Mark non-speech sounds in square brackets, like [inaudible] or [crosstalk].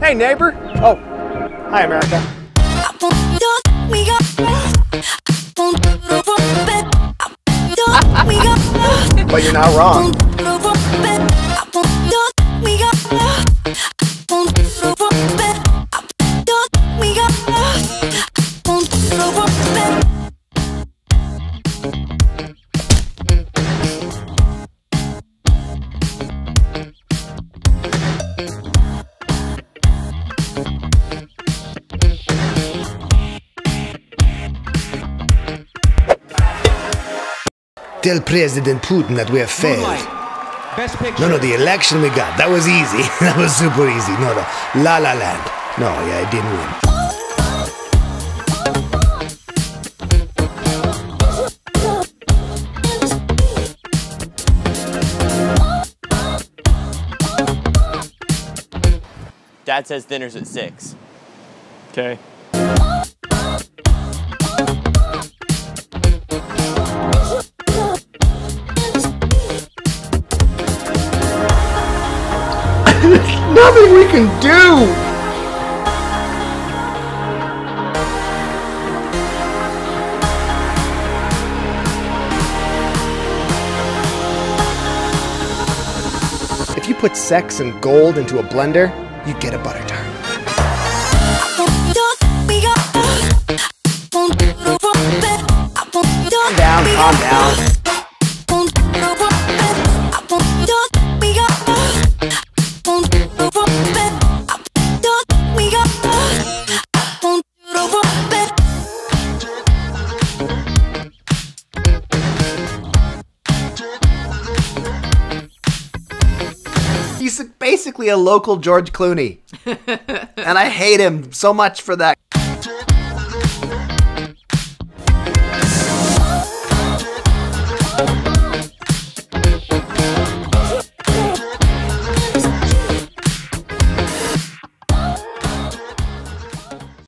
Hey, neighbor. Oh, hi, America. But you're not wrong. Tell President Putin that we have failed. Best. No, no, the election we got, that was easy. [laughs] that was super easy. No, no. La La Land. No, yeah, I didn't win. Dad says dinner's at six. Okay. Nothing we can do! If you put sex and gold into a blender, you get a butter tart. Calm down, calm down. He's basically a local George Clooney. [laughs] and I hate him so much for that.